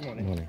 Morning. Morning.